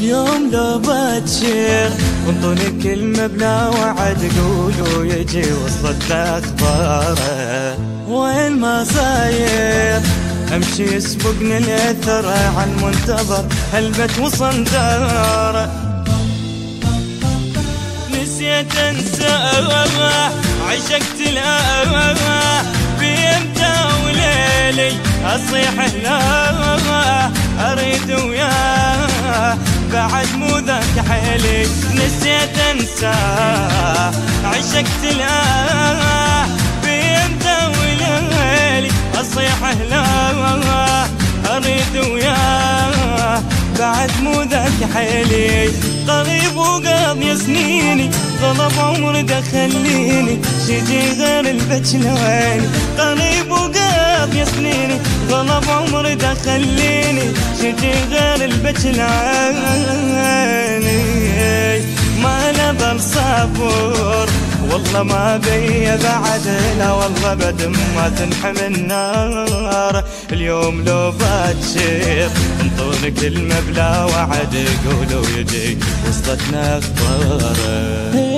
اليوم لو باتشير انطوني كلمة بلا وعد قولوا يجي وصلت اخباره وين ما صاير أمشي يسبقني الأثر عن منتظر هالبت وصل داره. نسيت أنسى عشقت لا بيمتى وليلي أصيح لا بعد مو ذاك حيلي نسيت انسى. عشقت لا بيمتى وليلي أصيح لا أريد وياه. بعد مو ذاك حيلي قريب وقاضي سنيني غضب عمر دخليني شجي غير سنيني غضب عمر دخليني شجي غير البجلواني ما نبل صبور والله ما بي بعد لا والله بدم ما تنحم النار اليوم لو باتشير انطوني كلمة بلا وعد قولوا يجي وصلتنا اخباره